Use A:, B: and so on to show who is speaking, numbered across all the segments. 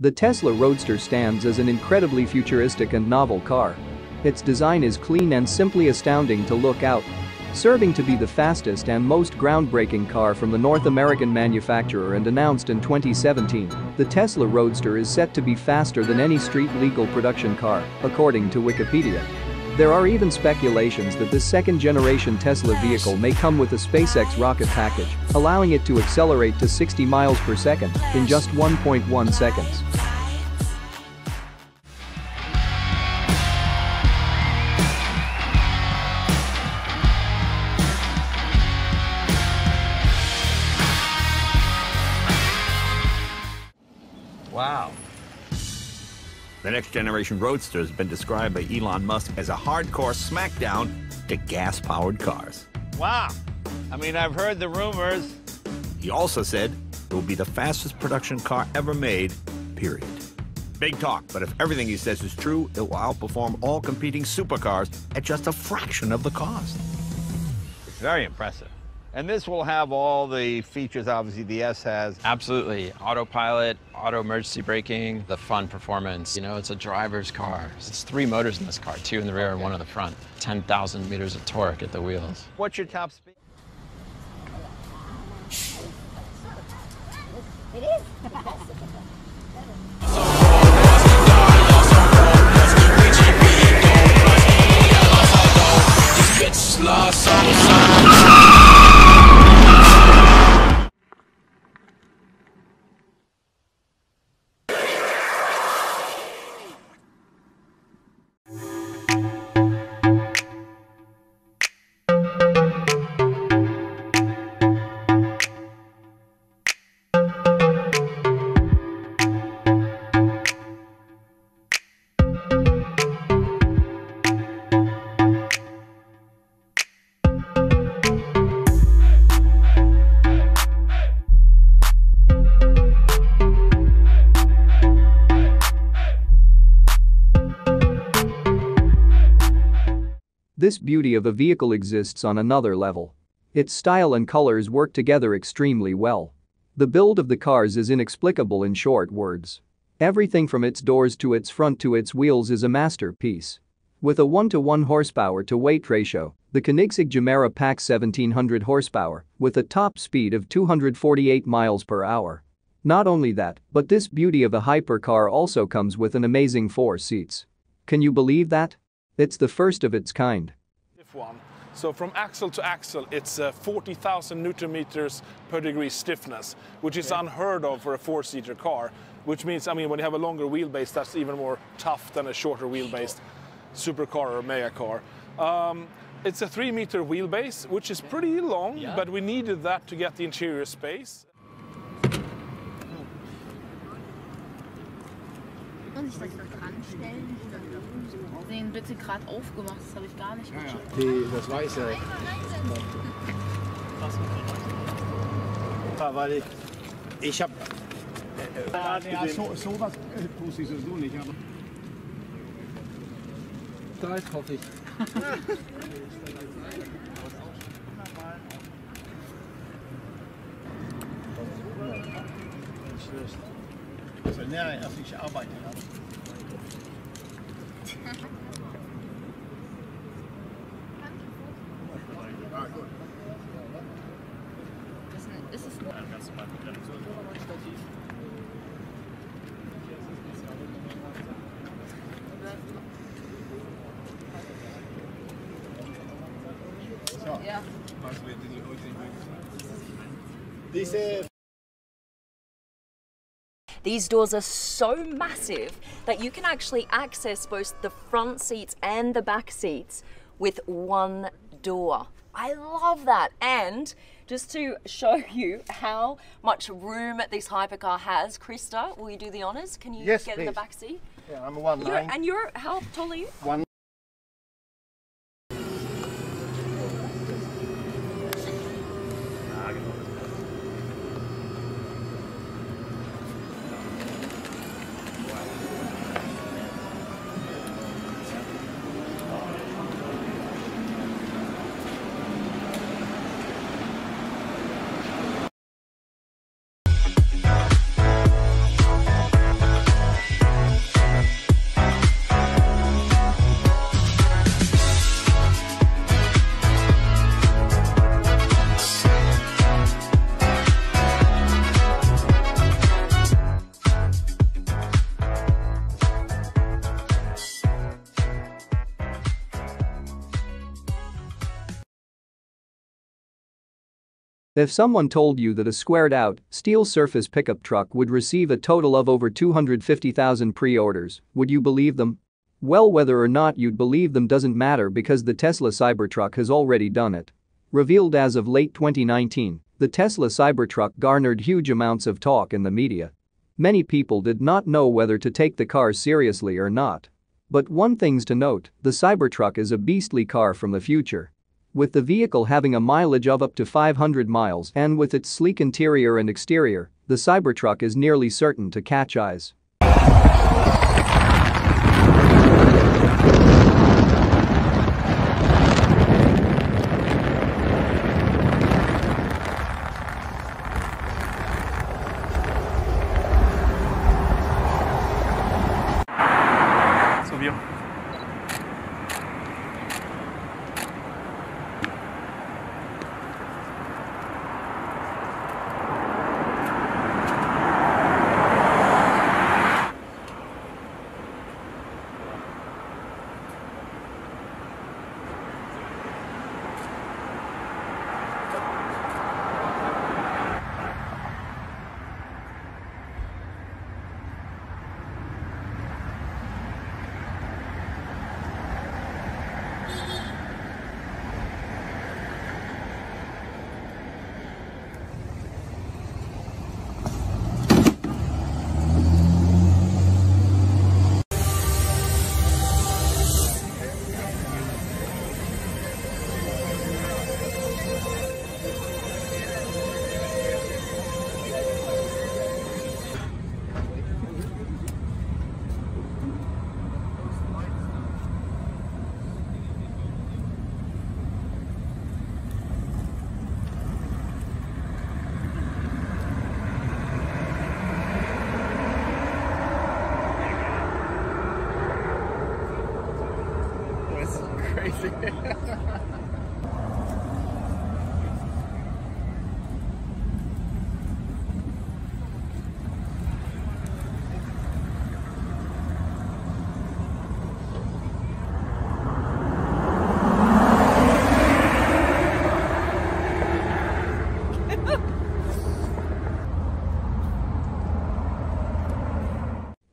A: The Tesla Roadster stands as an incredibly futuristic and novel car. Its design is clean and simply astounding to look out. Serving to be the fastest and most groundbreaking car from the North American manufacturer and announced in 2017, the Tesla Roadster is set to be faster than any street-legal production car, according to Wikipedia. There are even speculations that this second-generation Tesla vehicle may come with a SpaceX rocket package, allowing it to accelerate to 60 miles per second in just 1.1 seconds.
B: Wow. The next generation Roadster has been described by Elon Musk as a hardcore smackdown to gas powered cars.
C: Wow. I mean, I've heard the rumors.
B: He also said it will be the fastest production car ever made, period. Big talk, but if everything he says is true, it will outperform all competing supercars at just a fraction of the cost.
C: It's very impressive. And this will have all the features, obviously, the S has.
D: Absolutely. Autopilot, auto emergency braking, the fun performance. You know, it's a driver's car. It's three motors in this car, two in the rear okay. and one in the front. 10,000 meters of torque at the wheels.
C: What's your top speed? It is.
A: This beauty of a vehicle exists on another level. Its style and colors work together extremely well. The build of the cars is inexplicable in short words. Everything from its doors to its front to its wheels is a masterpiece. With a 1 to 1 horsepower to weight ratio, the Koenigsegg Gemera packs 1700 horsepower with a top speed of 248 miles per hour. Not only that, but this beauty of a hypercar also comes with an amazing four seats. Can you believe that? It's the first of its kind.
E: One. So from axle to axle, it's uh, 40,000 newton meters per degree stiffness, which is unheard of for a four-seater car. Which means, I mean, when you have a longer wheelbase, that's even more tough than a shorter wheelbase supercar or mega car. Um, it's a three-meter wheelbase, which is pretty long, yeah. but we needed that to get the interior space.
F: Den bitte gerade aufgemacht, das habe ich gar nicht
G: ja, ja. Die, das Weiße. Ja, weil ich, ich habe... Äh, ja, ja, so, so was äh, tust ich sowieso nicht, aber... Da ist hoffe ich. Also, nein, also ich arbeite.
F: Ist es nur ein ganz normal Stativ?
G: So. Ja. Diese
H: These doors are so massive that you can actually access both the front seats and the back seats with one door. I love that. And just to show you how much room this hypercar has, Krista, will you do the honours? Can you
G: yes,
H: get
G: please.
H: in the back seat?
G: Yeah, I'm a one
H: you're, And you're, how tall are you?
G: One
A: If someone told you that a squared out, steel surface pickup truck would receive a total of over 250,000 pre-orders, would you believe them? Well whether or not you'd believe them doesn't matter because the Tesla Cybertruck has already done it. Revealed as of late 2019, the Tesla Cybertruck garnered huge amounts of talk in the media. Many people did not know whether to take the car seriously or not. But one thing's to note, the Cybertruck is a beastly car from the future. With the vehicle having a mileage of up to 500 miles and with its sleek interior and exterior, the Cybertruck is nearly certain to catch eyes.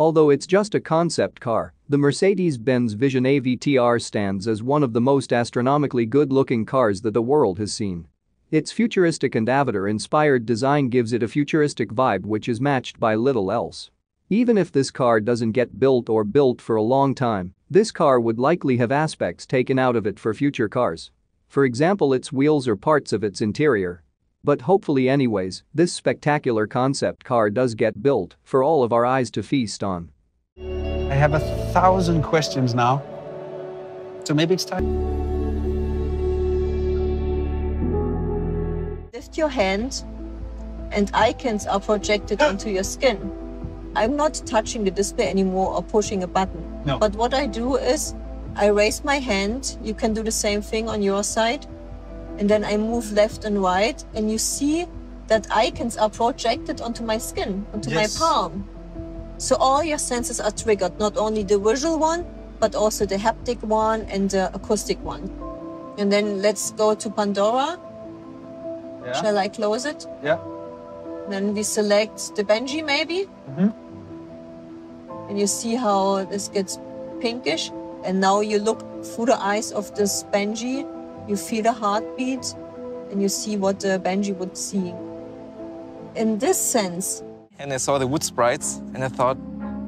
A: Although it's just a concept car, the Mercedes-Benz Vision AVTR stands as one of the most astronomically good-looking cars that the world has seen. Its futuristic and Avatar-inspired design gives it a futuristic vibe which is matched by little else. Even if this car doesn't get built or built for a long time, this car would likely have aspects taken out of it for future cars. For example its wheels or parts of its interior. But hopefully anyways, this spectacular concept car does get built for all of our eyes to feast on.
I: I have a thousand questions now. So maybe it's time.
J: Lift your hand and icons are projected onto your skin. I'm not touching the display anymore or pushing a button.
I: No.
J: But what I do is I raise my hand. You can do the same thing on your side. And then I move left and right and you see that icons are projected onto my skin, onto
I: Yes.
J: my palm. So all your senses are triggered, not only the visual one, but also the haptic one and the acoustic one. And then let's go to Pandora.
I: Yeah.
J: Shall I close it?
I: Yeah.
J: Then we select the Banshee maybe.
I: Mhm.
J: And you see how this gets pinkish. And now you look through the eyes of this Banshee, you feel the heartbeat, and you see what the Banshee would see. In this sense,
K: and I saw the wood sprites, and I thought,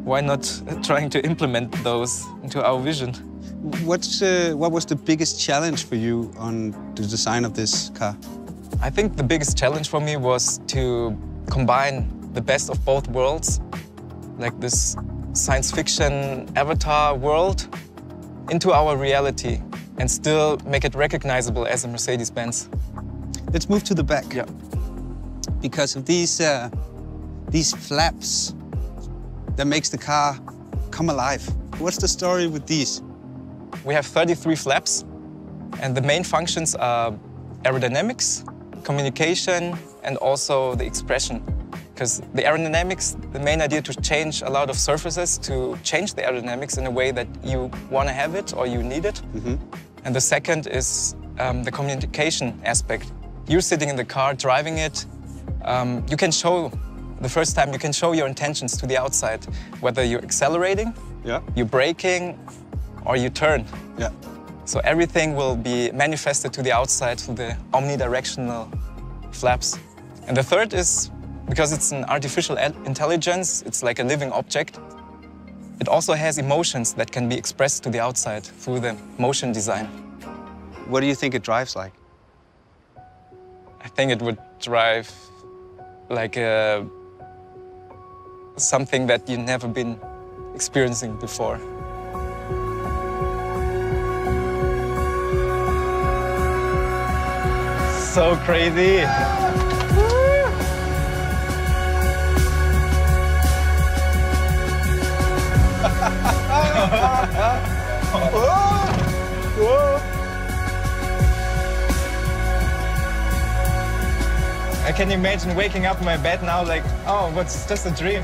K: why not trying to implement those into our vision?
I: What's, uh, what was the biggest challenge for you on the design of this car?
K: I think the biggest challenge for me was to combine the best of both worlds, like this science fiction avatar world, into our reality and still make it recognizable as a Mercedes-Benz.
I: Let's move to the back.
K: Yeah.
I: Because of these, uh, these flaps that makes the car come alive. What's the story with these?
K: We have 33 flaps, and the main functions are aerodynamics, communication, and also the expression. Because the aerodynamics, the main idea to change a lot of surfaces, to change the aerodynamics in a way that you want to have it or you need it. And the second is um, the communication aspect. you're sitting in the car driving it, um, you can show, the first time, you can show your intentions to the outside, whether you're accelerating,
I: Yeah.
K: you're braking, or you turn.
I: Yeah.
K: So everything will be manifested to the outside through the omnidirectional flaps. And the third is, because it's an artificial intelligence, it's like a living object, it also has emotions that can be expressed to the outside through the motion design.
I: What do you think it drives like?
K: I think it would drive like a, something that you've never been experiencing before. So crazy. Can imagine waking up in my bed now like, oh, what's just a dream.